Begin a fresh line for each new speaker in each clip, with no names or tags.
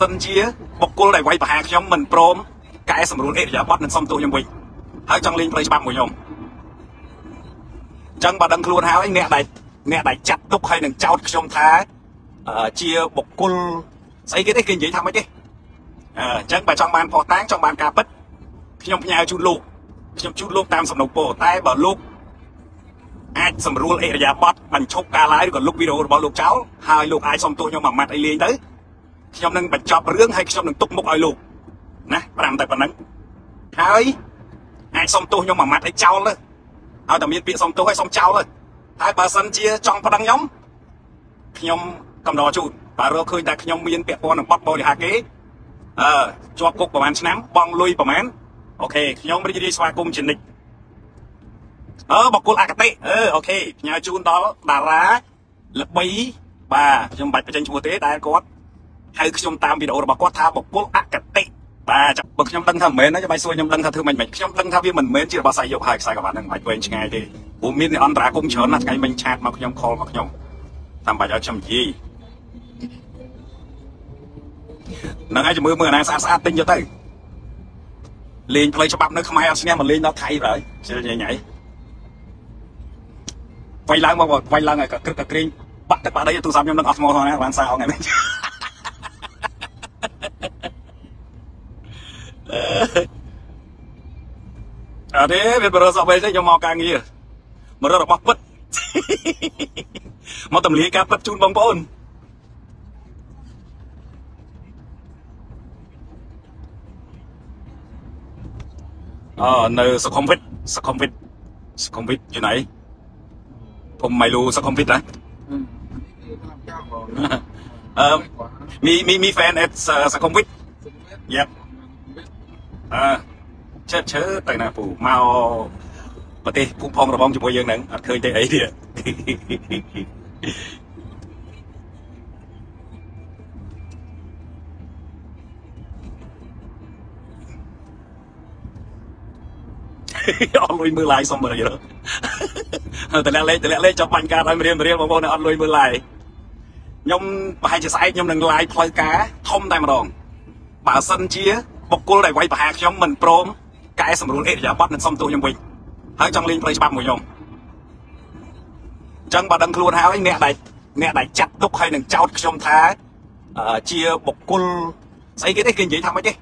សិនជាបុគ្គលដែលវាយប្រហារខ្ញុំមិនព្រមកែសម្រួលអេរយាប័តនិងសុំទោសខ្ញុំវិញហើយចង់លេងផ្លូវច្បាប់មួយខ្ញុំអញ្ចឹងបើដឹងខ្លួនហើយអ្នកដែលអ្នកដែលចាត់ទុកហើយនឹងចោទខ្ញុំថាជាបុគ្គលស្អីគេទេគេនិយាយថាម៉េចទេអញ្ចឹងបើចង់បានផុសតាងចង់បានការពិតខ្ញុំផ្ញើជូនលោកខ្ញុំជូនលោកតាមសំណុំពរតែបើលោកអាចសម្រួលអេរយាប័តបញ្ឈប់ការ live ឬក៏លុបវីដេអូរបស់លោកចោលហើយលោកអាចសុំទោសខ្ញុំមួយម៉ាត់អីលេងទៅ ខ្ញុំនឹងបញ្ចប់រឿងហើយខ្ញុំនឹងទុកមុខឲ្យលោកណា5តែប៉ុណ្្នឹងហើយអាចសុំទោសខ្ញុំមួយម៉ាត់ឲ្យចោលទៅឲ្យតែមានពាក្យសុំទោសឲ្យសុំចោលទៅហើយបើសិនជាចង់ប្តឹងខ្ញុំខ្ញុំកំដរជូនបើរកឃើញតែខ្ញុំមានពាក់ព័ន្ធនឹងបទបរិហាគេអឺជាប់គុកប្រហែលឆ្នាំបងលុយប្រហែលអូខេខ្ញុំរីករាយស្វាគមន៍ជានិច្ចអឺបកគលអកតេអឺអូខេផ្ញើជូនដល់តារាល្បីបាទខ្ញុំបាច់បញ្ចេញឈ្មោះទេតែគាត់ ហៅខ្ញុំតាមវីដេអូរបស់គាត់ថាបកគលអកតេបាទបើខ្ញុំដឹងថាមិនមែនទេបាយសួរខ្ញុំដឹងថាធ្វើមិនមិនខ្ញុំដឹងថាវាមិនមែនជារបស់សាយយកហើយខ្សែក្រវ៉ាត់ហ្នឹងមិនបាច់វែងឆ្ងាយទេព្រោះមានអន្តរាគមច្រើនណាស់ថ្ងៃមិញឆាតមកខ្ញុំខលមកខ្ញុំតាមបាច់ឲ្យខ្ញុំនិយាយនឹងឲ្យជំរឿមើលអាណាស្អាតស្អាតទិញយកទៅលេងផ្លូវច្បាប់នៅខ្មែរអត់ស្ងះមកលេងដល់ថៃហើយជិលញ៉ៃញ៉ៃវាយឡើងមកវាយឡើងឲ្យក្រឹកក្រែងបាក់ទឹកបាក់ដីទូរស័ព្ទខ្ញុំនឹងអត់ថ្មផងណាបានសារថ្ងៃនេះ អត់ទេវាបរិសុទ្ធវិញទេខ្ញុំមកការងារមករករបស់ពិតមកតម្លាយការពិតជូនបងប្អូនអឺនៅសុខុមវិทសុខុមវិทសុខុមវិทอยู่ไหนผมไม่รู้สุขุมวิทนะเออมีมีมีแฟนเอสสุขุมวิทยับអឺ ជិតឈើទៅណាពូមកប្រទេសភូមិផងរបងជាមួយយើងហ្នឹងអត់ឃើញទេអីទៀតអត់លុយមើល live សុំមើលយើតម្លាក់លេខតម្លាក់លេខចុះបាញ់ការឲ្យរៀនរៀនបងប្អូនអត់លុយមើល live ខ្ញុំប្រហែលជាស្អែកខ្ញុំនឹង live ផ្លូវការធំតែម្ដងបើសិនជាបុគ្គលដែលវាយប្រហារខ្ញុំមិនព្រម កែសម្រួលអេរយាប័តនិងសុំទោសខ្ញុំវិញហើយចង់លេងផ្លូវច្បាប់មួយខ្ញុំអញ្ចឹងបើដឹងខ្លួនហើយអ្នកដែលអ្នកដែលចាត់ទុកហើយនឹងចោទខ្ញុំថាជាបុគ្គលស្អីគេទេគេនិយាយថាម៉េចទេ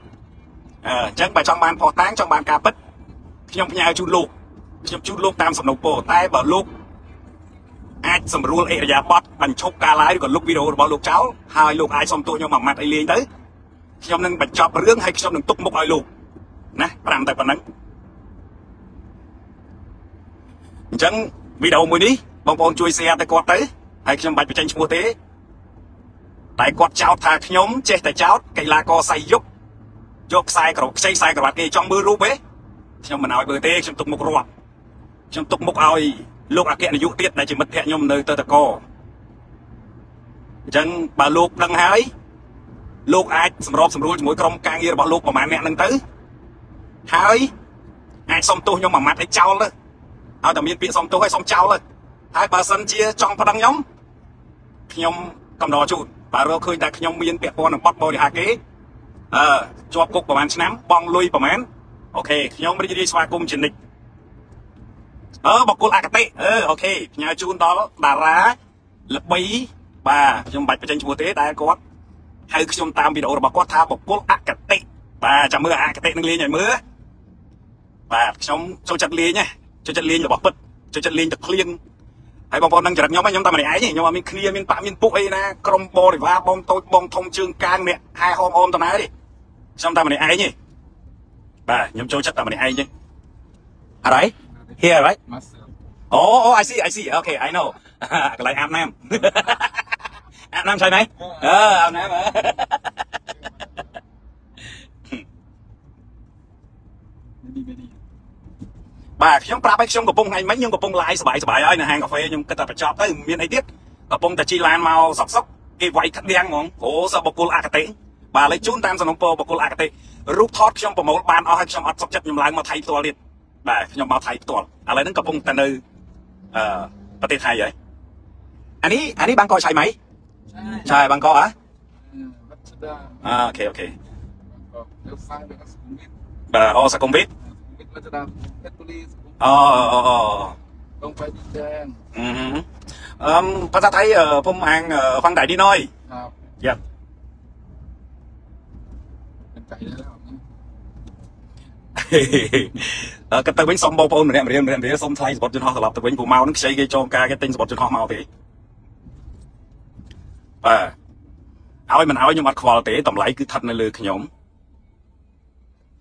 អញ្ចឹងបើចង់បានផុសតាងចង់បានការពិតខ្ញុំផ្ញើជូនលោកខ្ញុំជូនលោកតាមសំណុំពរតែបើលោកអាចសម្រួលអេរយាប័តបញ្ឈប់ការ live ឬក៏លុបវីដេអូរបស់លោកចោលហើយលោកអាចសុំទោសខ្ញុំមួយម៉ាត់អីលេងទៅខ្ញុំនឹងបញ្ចប់រឿងហើយខ្ញុំនឹងទុកមុខឲ្យលោក ណា5តែប៉ុណ្្នឹងអញ្ចឹងវីដេអូមួយនេះបងប្អូនជួយ share ទៅគាត់ទៅហើយខ្ញុំបាច់បញ្ចេញឈ្មោះទេតែគាត់ចោទថាខ្ញុំចេះតែចោទកីឡាករសៃយុគយកខ្សែក្រខ្ចីខ្សែក្រវ៉ាត់គេចង់មើលរូបទេខ្ញុំមិនឲ្យមើលទេខ្ញុំទុកមុខរាប់ខ្ញុំទុកមុខឲ្យលោកអគ្គនាយកទៀតដែលជាមិត្តភក្តិខ្ញុំនៅទៅតកអញ្ចឹងបើលោកដឹងហើយលោកអាចសម្របសម្រួលជាមួយក្រុមការងាររបស់លោកប្រហែលអ្នកហ្នឹងទៅ ហើយអាចសុំទោសខ្ញុំមួយម៉ាត់ឲ្យចោលទៅឲ្យតែមានពាក្យសុំទោសឲ្យសុំចោលទៅហើយបើសិនជាចង់ប្តឹងខ្ញុំខ្ញុំកំដរជូនបើរកឃើញតែខ្ញុំមានពាក់ព័ន្ធនឹងបទបរិហាគេអឺជាប់គុកប្រហែលឆ្នាំបងលុយប្រហែលអូខេខ្ញុំរីករាយស្វាគមន៍ជានិច្ចអឺបកគលអកតេអឺអូខេផ្ញើជូនដល់តារាល្បីបាទខ្ញុំបាច់បញ្ចេញឈ្មោះទេតែគាត់ហៅខ្ញុំតាមវីដេអូរបស់គាត់ថាបកគលអកតេបាទចាំមើលអកតេនឹងលេងឲ្យមើល បាទខ្ញុំចូលចិត្តលេងណាចូលចិត្តលេងរបស់ពិតចូលចិត្តលេងទឹកភ្លៀងហើយបងប្អូននឹងចរិតខ្ញុំខ្ញុំតែម្នាក់ឯងខ្ញុំអត់មានគ្នាមានប៉ាមានពុកអីណាក្រុមបរិវារបងតូចបងធំជើងកាងអ្នកហែហោមអមតាណាទេខ្ញុំតែម្នាក់ឯងទេបាទខ្ញុំចូលចិត្តតែម្នាក់ឯងទេ Alright here right Oh oh I see I see okay I know កន្លែងអាបណាំអាបណាំឆ្ងាយណាអឺអាបណាំ បាទខ្ញុំប្រាប់ឲ្យខ្ញុំកំពុងថ្ងៃមិញខ្ញុំកំពុង live សบายសบายហើយនៅហាងកាហ្វេខ្ញុំគិតតែបញ្ចប់ទៅមានអីទៀតកំពុងតែជីឡានមកសុកសុកគេវាយក្តៀងហ្មងអូសបកុលអកតេបាទលេខជូនតាមសំណុំពរបកុលអកតេរូបថតខ្ញុំប្រមូលបានអស់ហើយខ្ញុំអត់សុខចិត្តខ្ញុំឡើងមកថៃផ្ទាល់ទៀតបាទខ្ញុំមកថៃផ្ទាល់ឥឡូវហ្នឹងកំពុងតែនៅអឺប្រទេសថៃហើយអានេះអានេះបាងកកឆៃไหมใช่បាงกอกอ่ะ
Sudah.
អអូខេ អូខេ
Kok Nếu sai với các súng biết
បាទអូសកុំវិទ្ Biết
là sudah Pet tulis
អូអូអូ
Không phải đi chen
អឺអឹមភាសាថៃអឺผมអាងฟังได้นิดหน่อย
Nào
យ៉ា
Mình chạy ra nào nhé
អឺក៏ទៅវិញសុំបងប្អូនម្នាក់ម្រៀនម្នាក់ម្រៀនសុំថ្លៃសម្បត្តិជនហោះត្រឡប់ទៅវិញព្រោះមកនឹងខ្ចីគេចងការគេទិញសម្បត្តិជនហោះមកទេបាទឲ្យមិនឲ្យខ្ញុំអត់ខ្វល់ទេតម្លៃគឺស្ថិតនៅលើខ្ញុំ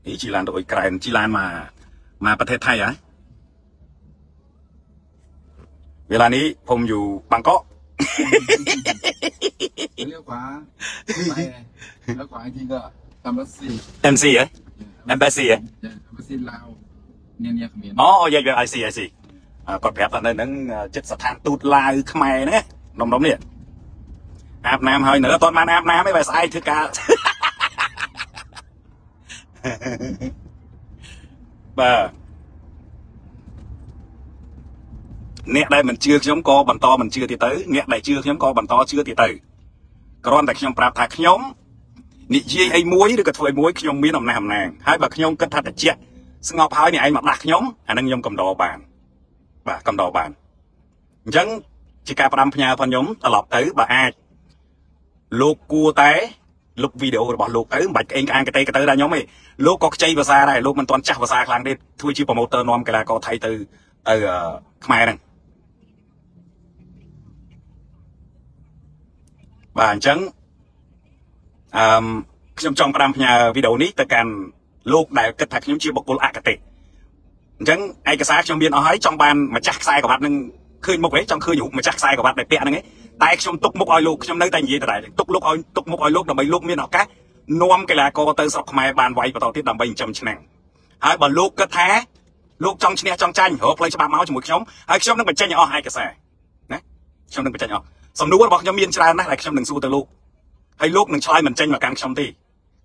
នេះជីឡានទៅអ៊ុយក្រែនជីឡានមក មកប្រទេសថៃហ៎เวลานี้ผมอยู่บางกอก
Nếu khóa Này này Nếu khóa gì cơ Embassy
MC ហ៎ Embassy ហ៎
Embassy Lào Nè nè khamiến
អូយាយយាយ IC IC អឺគាត់ប្រាប់ថានៅហ្នឹងចិត្តស្ថានទូតឡាវខ្មែរណានំនំនេះអាបน้ำហើយនៅអត់ទាន់បានអាបน้ำទេបើស្អែកធ្វើការ បាទអ្នកដែលមិនជឿខ្ញុំក៏បន្តមិនជឿទៀតទៅអ្នកដែលជឿខ្ញុំក៏បន្តជឿទៀតទៅគ្រាន់តែខ្ញុំប្រាប់ថាខ្ញុំនិយាយអីមួយឬក៏ធ្វើអីមួយខ្ញុំមានអំណះអំណាងហើយបើខ្ញុំគិតថាតិចស្ងប់ហើយនេះឯងមកដាស់ខ្ញុំអានឹងខ្ញុំកំដរបានបាទកំដរបានអញ្ចឹងជាការផ្ដាំផ្ញើផងខ្ញុំត្រឡប់ទៅបើអាចលោកគួរតែ លុបវីដេអូរបស់លោកទៅមិនបាច់ក្អេងក្អាងកតេកទៅដែរខ្ញុំទេលោកក៏ខ្ចីភាសាដែរលោកមិនទាន់ចាស់ភាសាខ្លាំងទេធ្វើជាប្រម៉ូទ័រនាំកីឡាករថៃទៅទៅអឺខ្មែរហ្នឹងបាទអញ្ចឹងអឺមខ្ញុំចង់ផ្ដាំផ្ញើវីដេអូនេះទៅកាន់លោកដែលគិតថាខ្ញុំជាបុគ្គលអកតេអញ្ចឹងឯកសារខ្ញុំមានអស់ហើយចង់បានម្ចាស់ខ្សែក្រវ៉ាត់នឹងឃើញមុខហ៎ចង់ឃើញរូបម្ចាស់ខ្សែក្រវ៉ាត់ដែលពាក់ហ្នឹងឯង តែខ្ញុំទុកមុខឲ្យលោកខ្ញុំនៅតែនិយាយដដែលទុកលោកឲ្យទុកមុខឲ្យលោកដើម្បីលោកមានឱកាសនាំកីឡាករទៅស្រុកខ្មែរបានវាយបន្តទៀតដើម្បីចិញ្ចឹមឆ្នាំងហើយបើលោកគិតថាលោកចង់ឈ្នះចង់ចាញ់រកផ្លូវច្បាប់មកជាមួយខ្ញុំហើយខ្ញុំនឹងបញ្ចេញឲ្យអស់ឯកសារណាខ្ញុំនឹងបញ្ចេញអស់សំណួររបស់ខ្ញុំមានច្រើនណាស់ដែលខ្ញុំនឹងសួរទៅលោកហើយលោកនឹងឆ្លើយមិនចេញមកកាន់ខ្ញុំទេ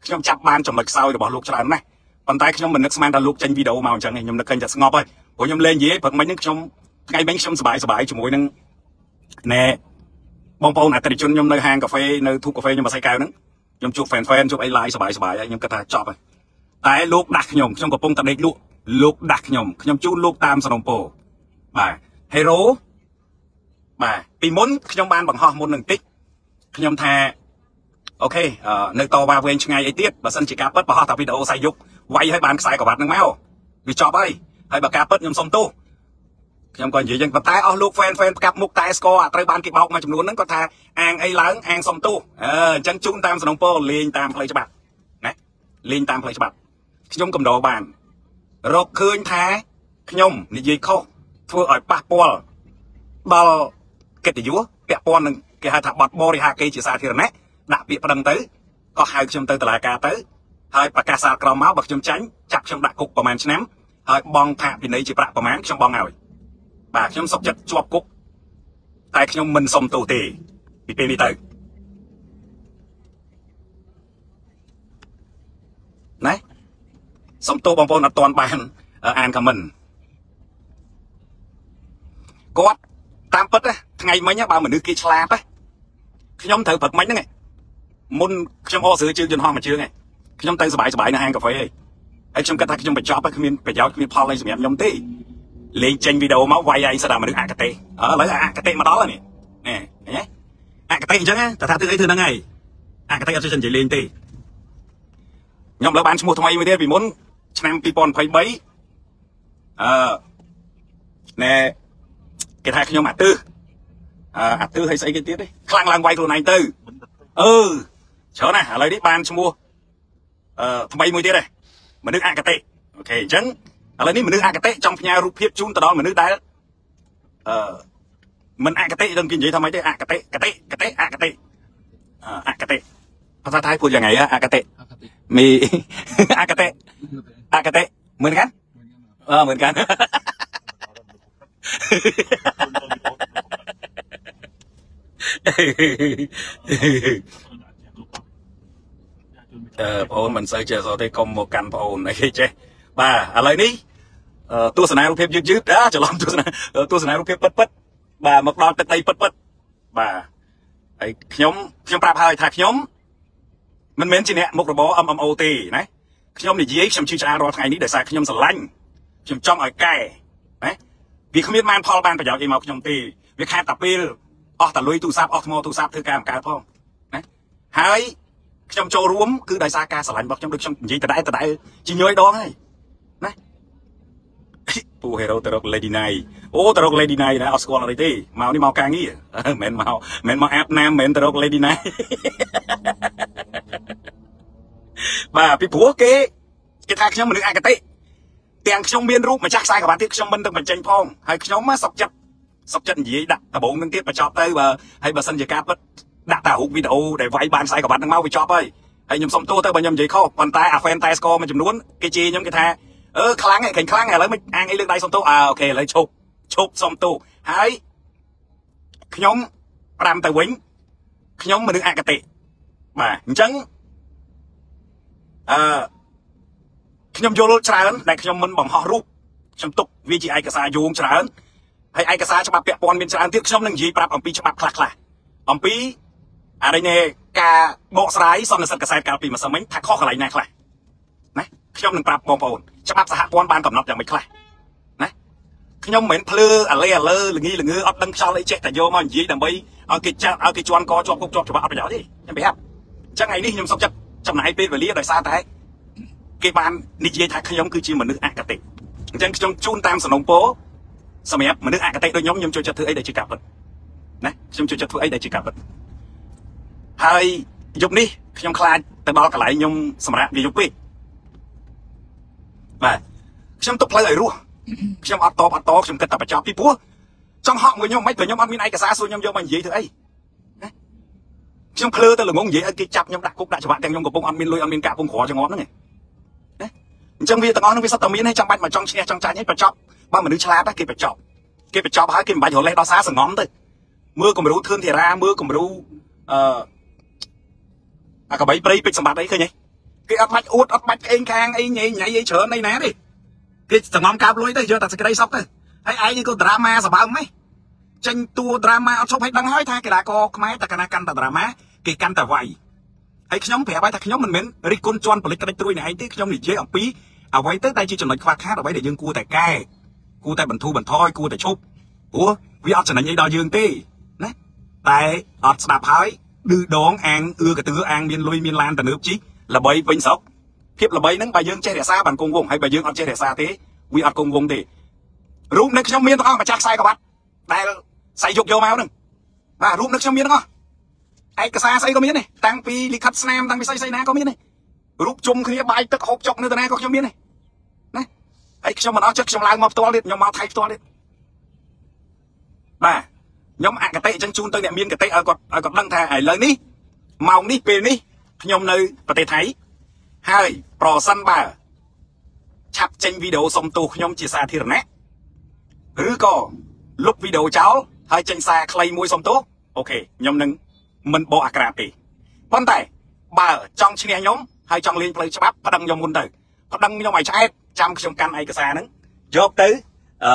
ខ្ញុំចាប់បានចំណុចខ្សោយរបស់លោកច្រើនណាស់ប៉ុន្តែខ្ញុំមិននឹកស្មានថាលោកចេញវីដេអូមកអញ្ចឹងឯងខ្ញុំនឹកឃើញតែស្ងប់ហើយព្រោះខ្ញុំលេងនិយាយព្រឹកមិញហ្នឹងខ្ញុំថ្ងៃមិញខ្ញុំសប្បាយសប្បាយជាមួយនឹងណែ បងប្អូនអតិថិជនខ្ញុំនៅហាងកាហ្វេនៅធូបកាហ្វេខ្ញុំអាស័យកៅហ្នឹងខ្ញុំជួប fan fan ជួបអី live សប្បាយសប្បាយហើយខ្ញុំគិតថាចប់ហើយតែលោកដាស់ខ្ញុំខ្ញុំកំពុងតែដេកលក់លោកដាស់ខ្ញុំខ្ញុំជូនលោកតាមសនំពោបាទ hero បាទពីមុនខ្ញុំបានបង្ហោះមុននឹងតិចខ្ញុំថាអូខេនៅតវ៉ាវែងឆ្ងាយអីទៀតបើសិនជាការពិតបង្ហោះតែវីដេអូសាយយុកវាយឲ្យបានខ្សែក្រវ៉ាត់នឹងមកវាចប់ហើយហើយបើការពិតខ្ញុំសុំទោស ខ្ញុំក៏និយាយយ៉ាងប៉ុន្តែអស់លោក fan fan ផ្កាប់មុខតែស្គរអត់ត្រូវបានគេបោកមួយចំនួនហ្នឹងគាត់ថាអាងអីឡើងអាងសុំទោសអឺអញ្ចឹងជូនតាមសំណុំពរលេងតាមផ្លូវច្បាប់ណាលេងតាមផ្លូវច្បាប់ខ្ញុំកំដរបាន រកឃើញថាខ្ញុំនិយាយខុសធ្វើឲ្យប៉ះពាល់ដល់កិត្តិយសពាក់ព័ន្ធនឹងគេហៅថាបទបរិហាគេជាសាធារណៈដាក់ពាក្យប្តឹងទៅក៏ហៅខ្ញុំទៅតុលាការទៅហើយប្រកាសសាលក្រមមកបើខ្ញុំចាញ់ចាប់ខ្ញុំដាក់គុកប្រហែលឆ្នាំហើយបងផាកពិន័យជាប្រាក់ប្រហែលខ្ញុំបងឲ្យ បាទខ្ញុំសុកចិត្តជាប់គុកតែខ្ញុំមិនសុំទោសទេពីពេលនេះទៅណាសុំទោសបងប្អូនអត់ទាន់បានអានខមមិនគាត់តាមពិតថ្ងៃមិញបើមនុស្សគេឆ្លាតខ្ញុំត្រូវព្រឹកមិញហ្នឹងមុនខ្ញុំអស់ស្រឿជើងយន្តហោះមួយជើងឯងខ្ញុំទៅសบายសบายនៅហាងកាហ្វេឯងហើយខ្ញុំគិតថាខ្ញុំបញ្ចប់ហើយគ្មានប្រយោជន៍គ្មានផលអីសម្រាប់ខ្ញុំទេ លេងចេញវីដេអូមកវាយឯងស្ដាប់មនុស្សអកតេឥឡូវអកតេមកដល់ហើយនេះនេះឃើញទេអកតេអញ្ចឹងតែថាធ្វើអីធ្វើហ្នឹងហើយអកតេអត់ចេះនិយាយលេងទេខ្ញុំលើបានឈ្មោះថ្មីមួយទៀតពីមុនឆ្នាំ2023អឺណែគេថាខ្ញុំអាទើអឺអាទើឲ្យស្អីគេទៀតទេខ្លាំងឡើងវាយខ្លួនឯងទៅអឺច្រើនណាស់ឥឡូវនេះបានឈ្មោះអឺថ្មីមួយទៀតទេមនុស្សអកតេអូខេអញ្ចឹង ឥឡូវនេះមនុស្សអកតេចង់ផ្ញើរូបភាពជូនទៅដល់មនុស្សដែលអឺមិនអកតេដឹងគេនិយាយថាម៉េចទេអកតេកតេកតេអកតេអកតេភាសាថៃพูดยังไงอะอากาเตะ
Akati
มีอากาเตะอากาเตะเหมือนกันเออเหมือนกัน អឺបងអូនមិនសូវចេះអសរទេកុំមកកាន់បងអូនអីចេះបាទឥឡូវនេះអឺ ទស្សនារូបភាពយឺតយឺតអាច្រឡំទស្សនាទស្សនារូបភាពពិតពិតបាទមកដល់ទឹកដីពិតពិតបាទហើយខ្ញុំខ្ញុំប្រាប់ហើយថាខ្ញុំមិនមែនជាអ្នកមុខរបរ MMO ទេណាខ្ញុំនិយាយខ្ញុំជឿឆ្លាតរាល់ថ្ងៃនេះដោយសារខ្ញុំស្រឡាញ់ខ្ញុំចង់ឲ្យកែណាវាគ្មានបានផលបានប្រយោជន៍អីមកខ្ញុំទេវាខាតតែពេលអស់តែលុយទូរស័ព្ទអស់ថ្មទូរស័ព្ទធ្វើការបង្កើតផងណាហើយខ្ញុំចូលរួមគឺដោយសារការស្រឡាញ់របស់ខ្ញុំដូចខ្ញុំនិយាយដដែលដដែលជាញយដងហើយណា ពូហេរ៉ូទៅរក Lady Night អូទៅរក Lady Night ណាអត់ស្គាល់អីទេមកនេះមកការងារមិនមែនមកមិនមែនមកអាប់ណាមមិនមែនទៅរក Lady Night បាទពីព្រោះគេគេថាខ្ញុំមនុស្សអកតេទាំងខ្ញុំមានរូបម្ចាស់ខ្សែក្រវ៉ាត់ទៀតខ្ញុំមិនទៅបញ្ចេញផងហើយខ្ញុំមកសុកចិត្តសុកចិត្តនិយាយដាក់ដំបងនឹងទៀតបញ្ចប់ទៅបើហើយបើសិនជាការពិតដាក់តែរូបវីដេអូដែលវាយបានខ្សែក្រវ៉ាត់នឹងមកវាចប់ហើយហើយខ្ញុំសុំទោសទៅបើខ្ញុំនិយាយខុសប៉ុន្តែអា fan តែស្គរមួយចំនួនគេជេរខ្ញុំគេថា អឺខ្លាំងឯងខ្លាំងឥឡូវមិនអាងអីលើកដៃសុំទោសអើអូខេឥឡូវឈប់ឈប់សុំទោសហើយខ្ញុំប្រាំទៅវិញខ្ញុំមនុស្សអកតេបាទអញ្ចឹងអឺខ្ញុំយល់ច្រើនដែលខ្ញុំមិនបង្ហោះរូបខ្ញុំទុកវាជាឯកសារយោងច្រើនហើយឯកសារច្បាប់ពាក់ព័ន្ធមានច្រើនទៀតខ្ញុំនឹងនិយាយប្រាប់អំពីច្បាប់ខ្លះខ្លះអំពីអរិញនៃការបកស្រាយសន្និសិទកសែតកាលពីម្សិលមិញថាខុសកន្លែងណាខ្លះណា ខ្ញុំនឹងប្រាប់បងប្អូនច្បាប់សហព័ន្ធបានកំណត់យ៉ាងម៉េចខ្លះណាខ្ញុំមិនមែនភ្លឺអាលេអាលើល្ងីល្ងើអត់ដឹងខ្យល់អីចេះតែយកមកនិយាយដើម្បីឲ្យគេចាត់ឲ្យគេជន់កជាប់គុកជាប់ច្បាប់អត់ប្រយោជន៍ទេខ្ញុំប្រាប់អញ្ចឹងថ្ងៃនេះខ្ញុំសុខចិត្តចំណាយពេលវេលាដោយសារតែគេបាននិយាយថាខ្ញុំគឺជាមនុស្សអកតេអញ្ចឹងខ្ញុំជូនតាមសំណុំពរសម្រាប់មនុស្សអកតេដូចខ្ញុំខ្ញុំចូលចិត្តធ្វើអីដែលជាការពិតណាខ្ញុំចូលចិត្តធ្វើអីដែលជាការពិតហើយយប់នេះខ្ញុំខ្លាចទៅដល់កន្លែងខ្ញុំសម្រាប់វាយប់ពេក បាទខ្ញុំទុកផ្លូវឲ្យរស់ខ្ញុំអត់តបអត់តខ្ញុំគិតតែបញ្ចប់ពីព្រោះចង់ហក់មួយខ្ញុំមិនព្រោះខ្ញុំអត់មានឯកសារសួរខ្ញុំយកមកនិយាយធ្វើអីខ្ញុំភ្លើទៅល្ងងនិយាយឲ្យគេចាប់ខ្ញុំដាក់គុកដាក់ច្បាប់ទាំងខ្ញុំកំពុងអត់មានលុយអត់មានកាក់ពងក្រចងប់ហ្នឹងណាអញ្ចឹងវាទាំងអស់ហ្នឹងវាសត្វតែមានហើយចាំបាច់មកចង់ឈ្នះចង់ចាញ់ហើយបញ្ចប់បើមនុស្សឆ្លាតគេបញ្ចប់គេបញ្ចប់ហើយគេមិនបាច់រលេះដល់សារសងំទៅមើលគំរូធឿនធារាមើលគំរូអឺអាកបៃព្រៃពេជ្រសម្បត្តិអីឃើញទេ គេអត់បាច់អួតអត់បាច់ក្អេងខាងអីញ៉ៃញ៉ៃអីច្រើនអីណាទេគេសងំកាបលុយទៅយកតែសេចក្តីសុខទៅហើយឯងនេះក៏ដ្រាម៉ាសបើម៉េះចេញតួដ្រាម៉ាអត់ឈប់ឲ្យដឹងហើយថាកីឡាករខ្មែរតែកណាកាន់តែដ្រាម៉ាគេកាន់តែវាយហើយខ្ញុំប្រាប់ឲ្យថាខ្ញុំមិនមែនរិះគន់ជន់ផលិតក្តិចត្រួយនេះឯងទេខ្ញុំនិយាយអំពីអ្វីទៅតែជាចំណុចខ្វះខាតអ្វីដែលយើងគួរតែកែគួរតែបន្ធូរបន្ថយគួរតែឈប់ព្រោះវាអត់ចំណេញអីដល់យើងទេណាតែអត់ស្ដាប់ហើយឌឺដងអាងអឿកតឿអាងមានលុយមានឡានទៅនើបជី ល្បីវិញស្រុកភាពល្បីហ្នឹងបើយើងចេះរក្សាបានគង់វង្សហើយបើយើងអត់ចេះរក្សាទេវាអត់គង់វង្សទេរូបនេះខ្ញុំមានទាំងអស់ម្ចាស់ខ្សែក្បាត់ដែលស្អីយកយកមកហ្នឹងបាទរូបនេះខ្ញុំមានទាំងអស់ឯកសារស្អីក៏មានដែរតាំងពីលិខិតស្នាមតាំងពីស្អីស្អីណាក៏មានដែររូបជុំគ្នាបាយទឹកហូបចុកនៅតាណាក៏ខ្ញុំមានដែរណាហើយខ្ញុំមិនអស់ចិត្តខ្ញុំឡើងមកផ្ទាល់ទៀតខ្ញុំមកថៃផ្ទាល់ទៀតបាទខ្ញុំអកតេអញ្ចឹងជូនទៅអ្នកមានកតេឲ្យគាត់ឲ្យគាត់ដឹងថាឥឡូវនេះម៉ោងនេះពេលនេះ ខ្ញុំនៅប្រទេសថៃហើយប្រសិនបើឆាប់ចេញវីដេអូសុំទោសខ្ញុំជាសាធារណៈឬក៏លុបវីដេអូចោលហើយចេញសារខ្លីមួយសុំទោសអូខេខ្ញុំនឹងមិនបោះអាក្រាតទេប៉ុន្តែបើចង់ឈ្នះខ្ញុំហើយចង់លេងផ្លូវច្បាប់ប្តឹងខ្ញុំមុនទៅប្តឹងខ្ញុំឲ្យឆ្អែតចាំខ្ញុំកាន់ឯកសារហ្នឹងយកទៅអឺ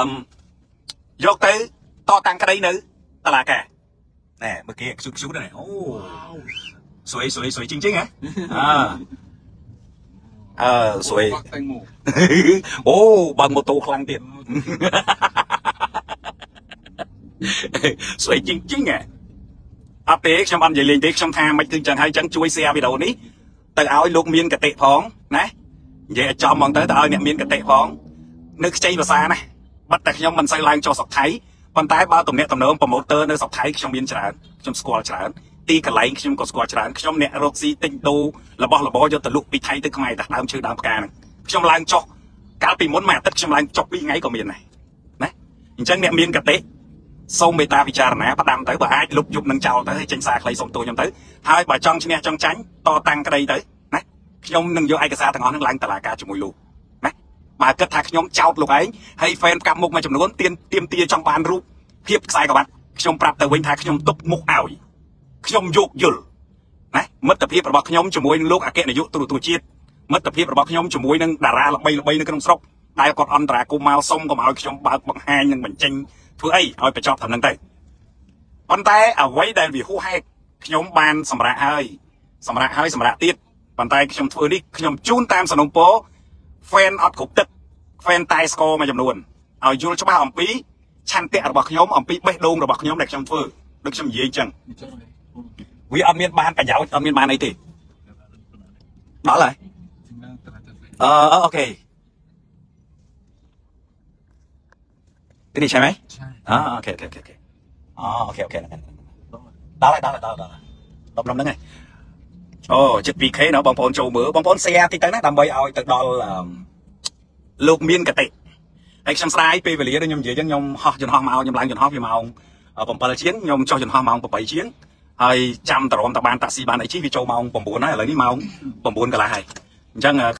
យកទៅតតាំងក្តីនៅតឡាការណែមើលគេខ្ជូតខ្ជូតហ្នឹងអូ สวยสวยสวยจริงๆហ៎អឺអឺสวย
តែងមក
អូបើកម៉ូតូខ្លាំងទៀត ស្វ័យจริงៗហ៎អត់ទេខ្ញុំអត់និយាយលេងទេខ្ញុំថាមិនគឺចឹងហើយចឹងជួយ share វីដេអូនេះទៅឲ្យលោកមានកតិផងណានិយាយឲ្យចំហ្មងទៅទៅឲ្យអ្នកមានកតិផងនៅខ្ចីភាសាណាបាត់តែខ្ញុំមិនសូវឡើងចុះស្រុកថៃប៉ុន្តែបើទំនាក់ទំនង promoter នៅស្រុកថៃខ្ញុំមានច្រើនខ្ញុំស្គាល់ច្រើន ទីកន្លែងខ្ញុំក៏ស្គាល់ច្រើនខ្ញុំអ្នករកស៊ីទិញដូររបស់របរយកទៅលក់ពីថៃទៅខ្មែរតែដើមឈើដើមផ្កាហ្នឹងខ្ញុំឡើងចុះកាលពីមុនមួយអាទិត្យខ្ញុំឡើងចុះ2ថ្ងៃក៏មានដែរណាអញ្ចឹងអ្នកមានកតិសូមមេត្តាពិចារណាផ្ដាំទៅបើអាចលុបយប់នឹងចោលទៅហើយចេញសារខ្លីសុំទោសខ្ញុំទៅហើយបើចង់ឈ្នះចង់ចាញ់តតាំងក្តីទៅណាខ្ញុំនឹងយកឯកសារទាំងអស់ហ្នឹងឡើងតឡាការជាមួយលោកណាបើគិតថាខ្ញុំចោតលោកឯងហើយ fan កាប់មុខមួយចំនួនទៀនទៀមទាចង់បានរូបភាពខ្សែក្រវ៉ាត់ខ្ញុំប្រាប់ទៅវិញថាខ្ញុំទុកមុខឲ្យ ខ្ញុំយកយល់ណាមិត្តភាពរបស់ខ្ញុំជាមួយនឹងលោកអគ្គនាយកទូរទស្សន៍ជាតិមិត្តភាពរបស់ខ្ញុំជាមួយនឹងតារាល្បីល្បីនៅក្នុងស្រុកដែលគាត់អន្តរាគមមកសុំកុំឲ្យខ្ញុំបើកបង្ហាញនិងបញ្ចេញធ្វើអីឲ្យបញ្ចប់ត្រឹមហ្នឹងទៅប៉ុន្តែអ្វីដែលវាហួសហេតុខ្ញុំបានសម្រាប់ហើយសម្រាប់ហើយសម្រាប់ទៀតប៉ុន្តែខ្ញុំធ្វើនេះខ្ញុំជូនតាមសំណុំពរ fan អត់គ្រប់ទឹក fan តែស្គរមួយចំនួនឲ្យយល់ច្បាស់អំពីឆន្ទៈរបស់ខ្ញុំអំពីបេះដូងរបស់ខ្ញុំដែលខ្ញុំធ្វើដូចខ្ញុំនិយាយអញ្ចឹង
អញ្ចឹងនេះ
វាអត់មានបានប្រយោជន៍អត់មានបានអីទេដល់ហើយអឺ OK ទីនេះឆែម OK
OK OK
អូ OK OK ដល់ហើយដល់ហើយដល់ដល់ដល់ដល់ហ្នឹងហើយអូជិត 2K ណោះបងប្អូនចូលមើលបងប្អូន share តិចទៅណាដើម្បីឲ្យទៅដល់លោកមានកតិហើយខ្ញុំស្រាយពេលវេលាដូចខ្ញុំនិយាយចឹងខ្ញុំហោះយន្តហោះមកខ្ញុំឡើងយន្តហោះវាម៉ោង7ជាងខ្ញុំចុះយន្តហោះម៉ោង8ជាង ហើយចាំតរំតបានតាក់ស៊ីបានអីជិះវាចូលម៉ោង9ហើយឥឡូវនេះម៉ោង9កន្លះហើយអញ្ចឹង